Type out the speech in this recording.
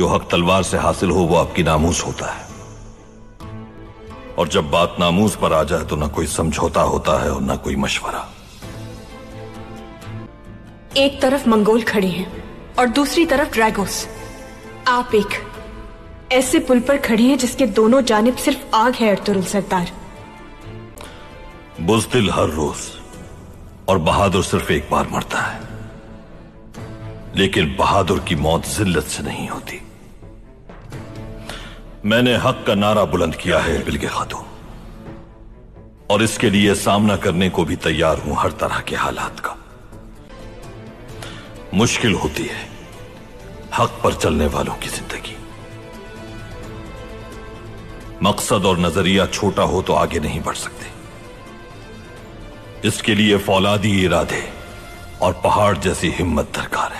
जो हक तलवार से हासिल हो वो आपकी नामूस होता है। और जब बात नामूस पर आ जाए तो ना कोई समझौता होता है और ना कोई मशवरा। एक तरफ़ मंगोल खड़े हैं और दूसरी तरफ़ ड्रैगोस। आप एक ऐसे पुल पर खड़े हैं जिसके दोनों जानब सिर्फ़ आग है अर्तुरुल सरदार। बुजदिल हर रोज और बहादुर सिर्फ़ एक बार मरता है। लेकिन बहादुर की मौत जिल्लत से नहीं होती। मैंने हक का नारा बुलंद किया है बिलगे खातून। और इसके लिए सामना करने को भी तैयार हूँ हर तरह के हालात का। मुश्किल होती है हक पर चलने वालों की ज़िंदगी। मकसद और नज़रिया छोटा हो तो आगे नहीं बढ़ सकते। इसके लिए फौलादी इरादे और पहाड़ जैसी हिम्मत दरकार